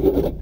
you